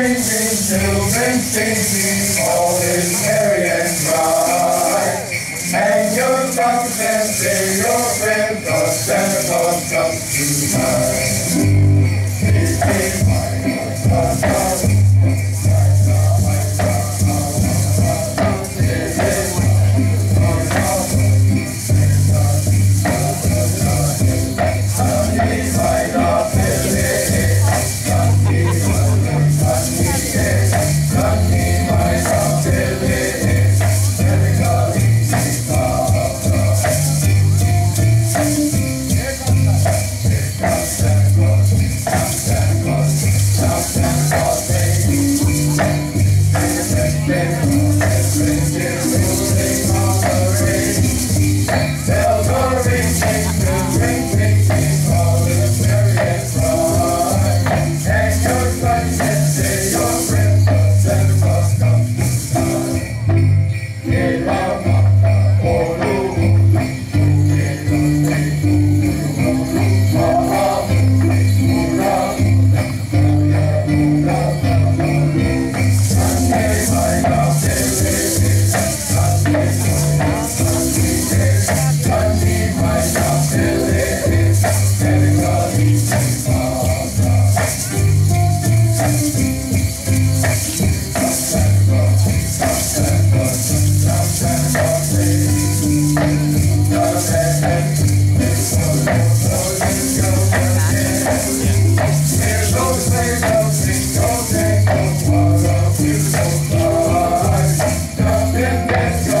singing, children singing, all is merry and bright. Hang your stockings and say your friends, cause Santa Claus comes tonight. This is my Yes,